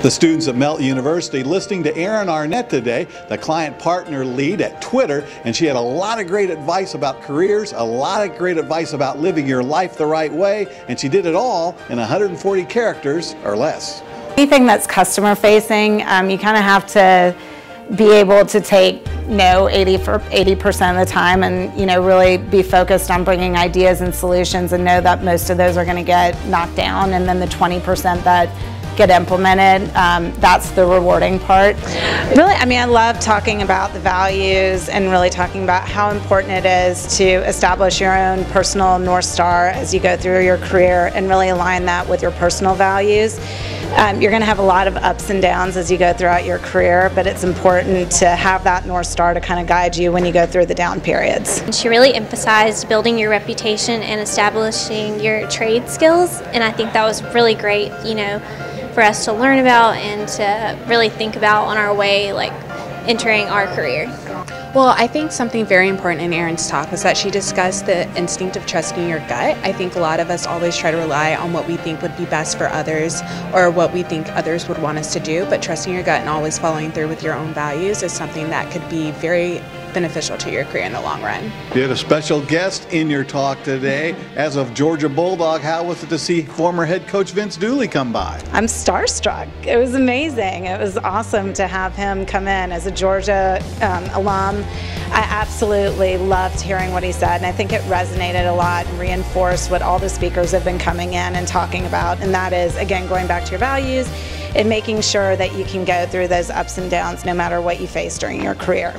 The students at Melt University listening to Erin Arnett today, the client partner lead at Twitter, and she had a lot of great advice about careers, a lot of great advice about living your life the right way, and she did it all in 140 characters or less. Anything that's customer facing, um, you kind of have to be able to take no 80 for 80% of the time and you know really be focused on bringing ideas and solutions and know that most of those are going to get knocked down and then the 20% that get implemented. Um, that's the rewarding part. Really, I mean, I love talking about the values and really talking about how important it is to establish your own personal North Star as you go through your career and really align that with your personal values. Um, you're going to have a lot of ups and downs as you go throughout your career, but it's important to have that North Star to kind of guide you when you go through the down periods. She really emphasized building your reputation and establishing your trade skills, and I think that was really great, you know, for us to learn about and to really think about on our way, like entering our career. Well, I think something very important in Erin's talk was that she discussed the instinct of trusting your gut. I think a lot of us always try to rely on what we think would be best for others or what we think others would want us to do, but trusting your gut and always following through with your own values is something that could be very beneficial to your career in the long run. You had a special guest in your talk today. As of Georgia Bulldog, how was it to see former head coach Vince Dooley come by? I'm starstruck. It was amazing. It was awesome to have him come in as a Georgia um, alum. I absolutely loved hearing what he said, and I think it resonated a lot and reinforced what all the speakers have been coming in and talking about, and that is, again, going back to your values and making sure that you can go through those ups and downs no matter what you face during your career.